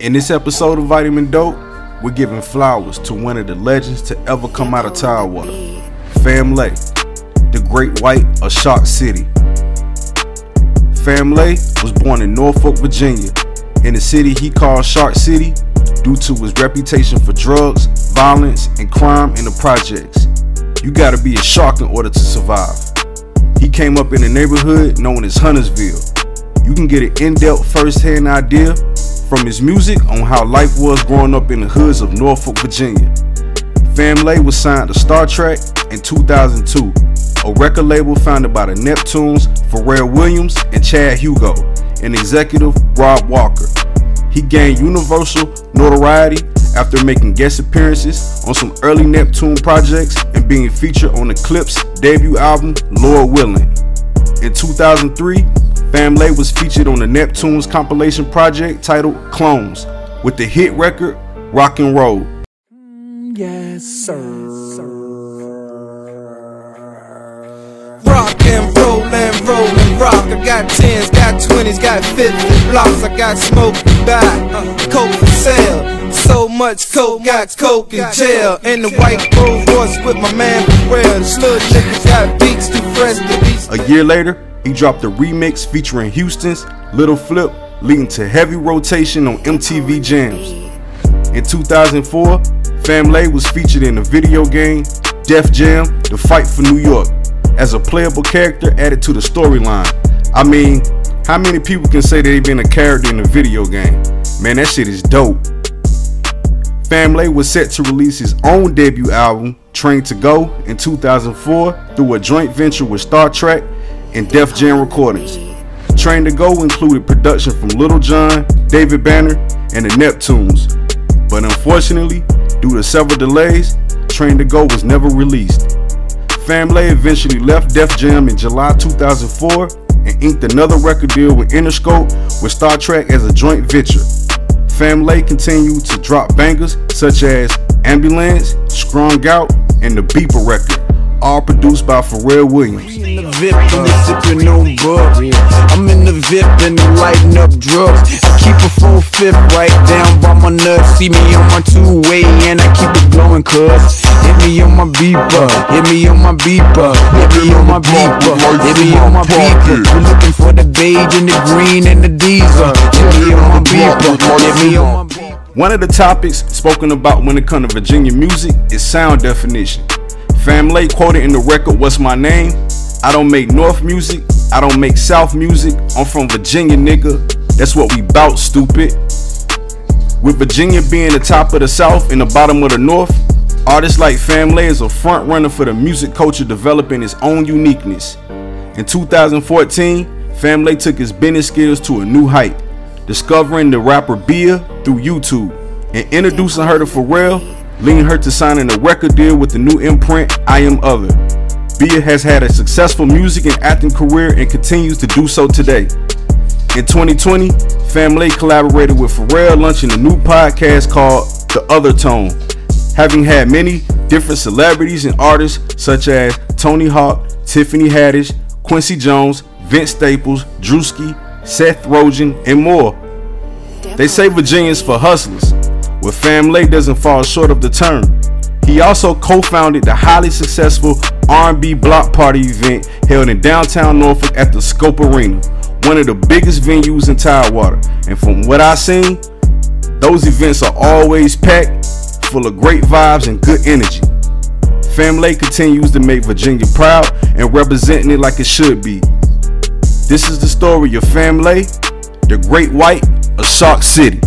In this episode of Vitamin Dope, we're giving flowers to one of the legends to ever come out of Tidewater, Fam Lay, the great white of Shark City. Fam Lay was born in Norfolk, Virginia, in the city he called Shark City due to his reputation for drugs, violence, and crime in the projects. You gotta be a shark in order to survive. He came up in a neighborhood known as Huntersville. You can get an in-depth first-hand idea from his music on how life was growing up in the hoods of Norfolk, Virginia. Fam Lay was signed to Star Trak in 2002, a record label founded by the Neptunes, Pharrell Williams, and Chad Hugo, and executive Rob Walker. He gained universal notoriety after making guest appearances on some early Neptune projects and being featured on the Clipse debut album, Lord Willing. In 2003, Fam Lay was featured on the Neptunes compilation project titled Clones with the hit record Rock and Roll. Yes, sir. Rock and roll and roll and rock. I got tens, got twenties, got fifty blocks. I got smoke to buy, uh, coke for sale. So much coke, got coke in jail. In the white Rolls Royce with my man Pharrell. This little nigga got beats too fresh to be. A year later, he dropped a remix featuring Houston's Lil Flip, leading to heavy rotation on MTV Jams. In 2004, Fam Lay was featured in the video game Def Jam The Fight for New York as a playable character added to the storyline. I mean, how many people can say they've been a character in a video game? Man, that shit is dope. Fam Lay was set to release his own debut album, Train to Go, in 2004 through a joint venture with Star Trak and Def Jam Recordings. Train to Go included production from Lil Jon, David Banner, and the Neptunes. But unfortunately, due to several delays, Train to Go was never released. Fam Lay eventually left Def Jam in July 2004 and inked another record deal with Interscope with Star Trak as a joint venture. Fam Lay continued to drop bangers such as Ambulance, Strung Out, and the Beeper record, all produced by Pharrell Williams. In the VIP and they sipping on bug. I'm in the VIP and they lighting up drugs. I keep a full fifth right down by my nuts. See me on my two way and I keep it blowing cuz. Hit me on my beeper, hit me on my beeper, hit me on my beeper, hit me on my beeper. We looking for the beige and the green and the diesel. Hit me on my beeper, hit me on my beeper. One of the topics spoken about when it comes to Virginia music is sound definition. Fam Lay quoted in the record What's My Name? I don't make North music, I don't make South music. I'm from Virginia, nigga. That's what we bout, stupid. With Virginia being the top of the South and the bottom of the North, artists like Fam Lay is a front runner for the music culture developing its own uniqueness. In 2014, Fam Lay took his business skills to a new height, discovering the rapper Bia through YouTube and introducing her to Pharrell, leading her to signing a record deal with the new imprint I Am Other. Bia has had a successful music and acting career and continues to do so today. In 2020, Fam Lay collaborated with Pharrell launching a new podcast called The Other Tone, having had many different celebrities and artists such as Tony Hawk, Tiffany Haddish, Quincy Jones, Vince Staples, Drewski, Seth Rogen, and more. They say Virginians for hustlers, where Fam Lay doesn't fall short of the term. He also co-founded the highly successful R&B block party event held in downtown Norfolk at the Scope Arena, one of the biggest venues in Tidewater. And from what I've seen, those events are always packed, full of great vibes and good energy. Fam Lay continues to make Virginia proud and representing it like it should be. This is the story of Fam Lay, the Great White of Shark City.